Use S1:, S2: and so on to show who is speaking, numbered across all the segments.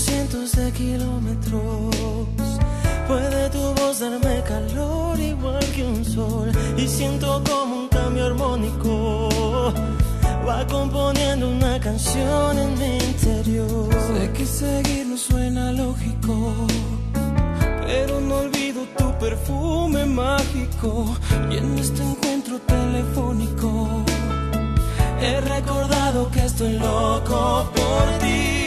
S1: cientos de kilómetros. Puede tu voz darme calor igual que un sol y siento como un cambio armónico. Va componiendo una canción en mi interior.
S2: Sé que seguir no suena lógico, pero no olvido tu perfume mágico y en este encuentro telefónico he recordado que estoy loco por ti,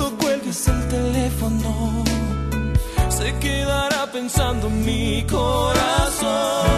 S2: pensando mi corazón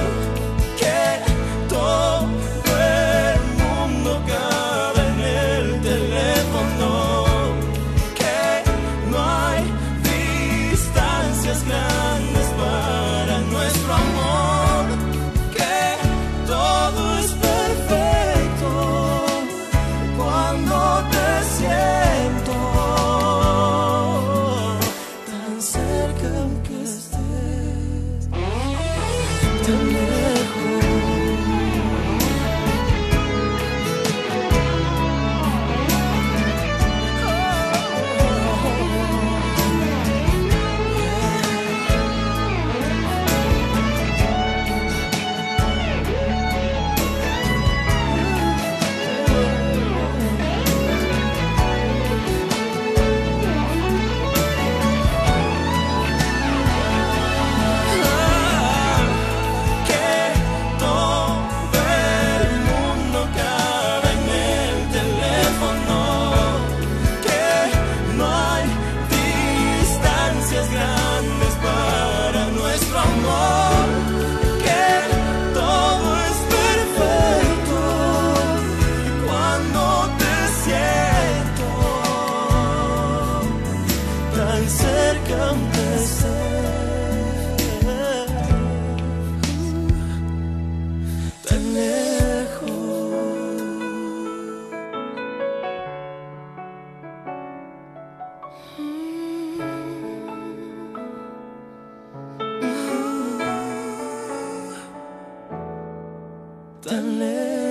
S1: tan cerca aunque estés tan lejos. Tan lejos.